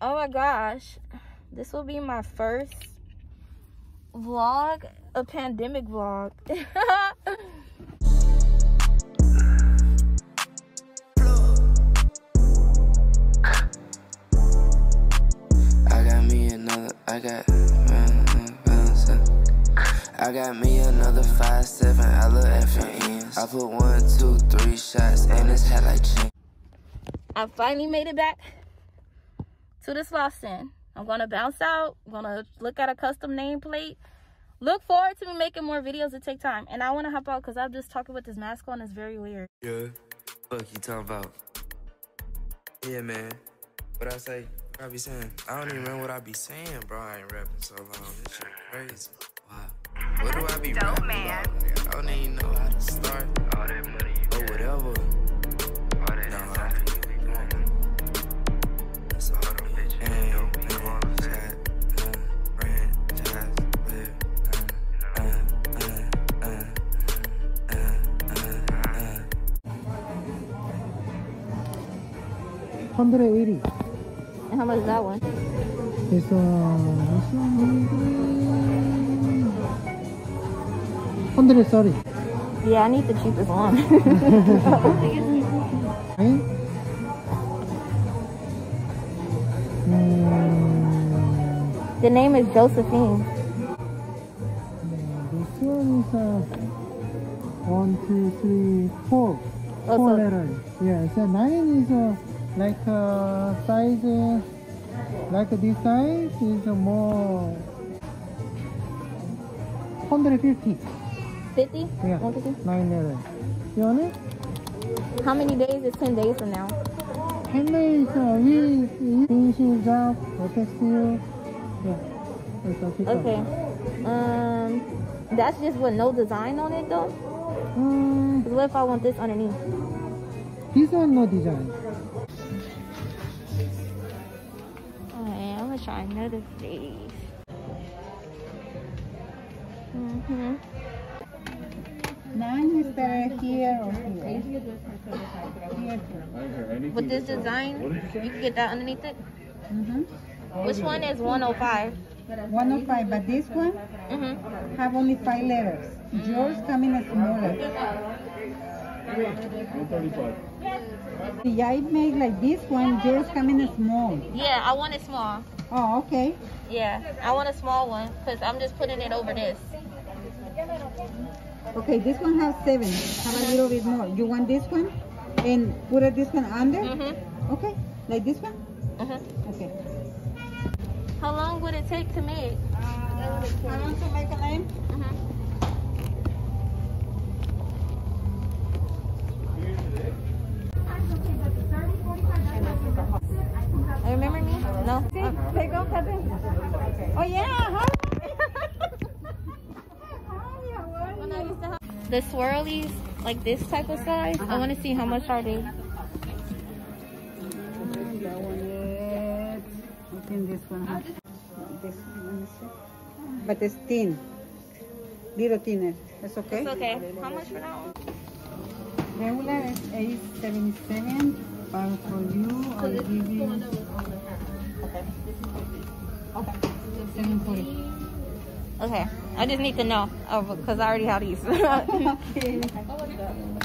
oh my gosh this will be my first vlog a pandemic vlog I got me another, I got, uh, uh, uh, uh I got me another five, seven, I look F and N's. I put one, two, three shots, and it's head like chin. I finally made it back to the Slauson. I'm gonna bounce out. I'm gonna look at a custom nameplate. Look forward to me making more videos that take time. And I wanna hop out because I'm just talking with this mask on. It's very weird. Yeah. Fuck you talking about? Yeah, man. What I say? What I be saying? I don't even remember what I be saying, bro. I ain't rapping so long. This shit crazy. Wow. What do I be rapping about? Like, I don't even know how to start. All that money Or whatever. 180. And how much is that one? This one, 130. Yeah, I need the cheapest one. Right? Mm, the name is Josephine. this one is uh, one, two, three, four. Oh, Four so- letters. Yeah, so nine is uh, like uh, size, uh, like this size is more 150. 50? Yeah, 150? nine letters. You want it? How many days is 10 days from now? Ten days uh, we finish job, text you. Yeah. Okay. Um, that's just with no design on it though? Um, what if I want this underneath? this one no design. Gonna try another face. Mm-hmm. Nine is better here or here. Here. With this design, you can get that underneath it. Mm-hmm. Which one is 105? 105, but this one Mm-hmm. have only five letters. Yours come in a smaller. Yeah, it make like this one, yours come in a small. Yeah, I want it small. Oh, okay. Yeah, I want a small one because I'm just putting it over this. Okay, this one has seven. Have a little bit more. You want this one? And put it this one under? Mm-hmm. Okay, like this one? Mm-hmm. Okay. How long would it take to make? How long to make a name? Mm-hmm. Remember me? No. Off that thing. Oh yeah, hi. When I used to have the swirlies, like this type of size, I uh-huh. want to see how much are they. That one is. I think this one has. This one. But it's thin. Little thinner. That's okay? It's okay. How much for that one? Regular is 877. But for you, I'll give you. Okay. 740. Okay. I just need to know oh, because I already have these. okay.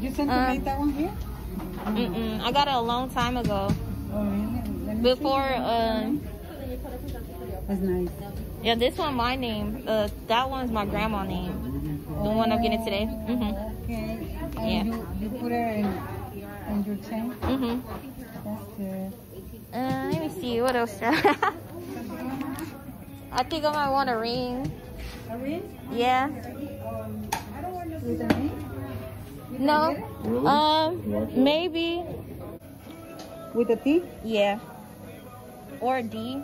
You sent to Uh, make that one here? Mm-mm. I got it a long time ago. Oh, really? Before, uh. That's nice. yeah, this one my name. Uh, that one's my grandma name. The one I'm getting today. Mm -hmm. Okay. And Yeah. you, you put it in, in your chain? Mhm. That's good. Uh, let me see what else. I think I might want a ring. A ring? Yeah. With a ring? No. Um, maybe. With a T? Yeah. Or d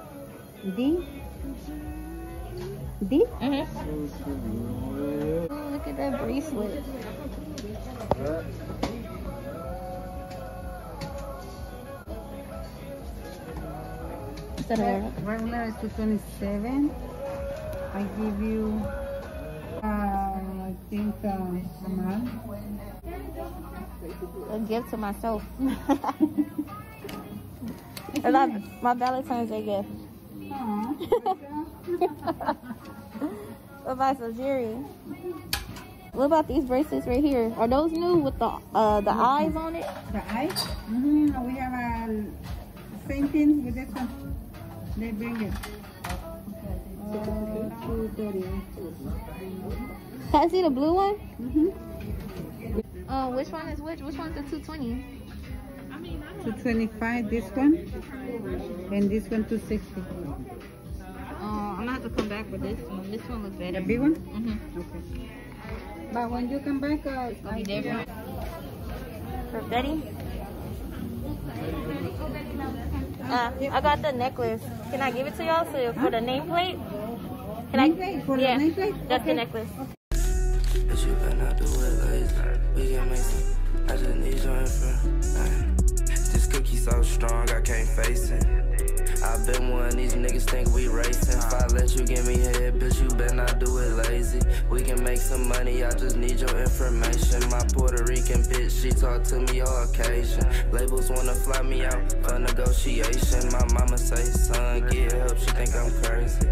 a D. D? D? Mhm. Oh, look at that bracelet. Is that a Regular is 227. I give you, uh, I think, uh, a month. a gift to myself? Or not, my Valentine's Day gift. What about jewelry? What about these bracelets right here? Are those new with the uh the eyes on it? The eyes? Mm-hmm. We have a same thing with this one. They bring it. Uh. Can I see the blue one? Mm-hmm. Uh, which one is which? Which one's the 220? Two twenty-five. This one, and this one two sixty. Uh, I'm gonna have to come back for this one. This one looks The better. big one. Mm-hmm. Okay. But when you come back, uh, It's gonna be different. For Betty? Uh, I got the necklace. Can I give it to y'all so for the nameplate? Can Nameplate? I? For yeah, nameplate? that's the Okay. necklace. But you better not do it lazy. We can make some. I just need your info. This cookie so strong, I can't face it. I been one, these niggas think we racing. Make some money, I just need your information. My Puerto Rican bitch, she talk to me all occasion. Labels wanna fly me out for negotiation. My mama say, son, get help, she think I'm crazy.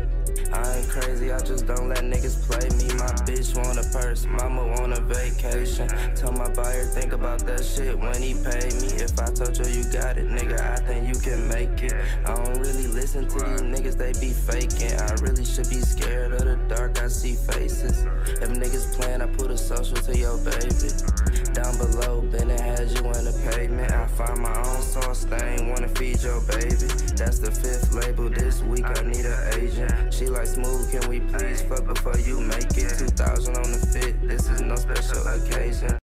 I ain't crazy, I just don't let niggas play me. My bitch want a purse, mama want a vacation. Tell my buyer, think about that shit when he pay me. If I told you you got it, nigga, I think can make it. I don't really listen to these niggas, they be faking. I really should be scared of the dark, I see faces. If niggas plan, I put a social to your baby. Down below, Bennett had you in the pavement. I find my own sauce stain, wanna feed your baby. That's the fifth label this week, I need an agent. She like smooth, can we please fuck before you make it? 2000 on the fit, this is no special occasion.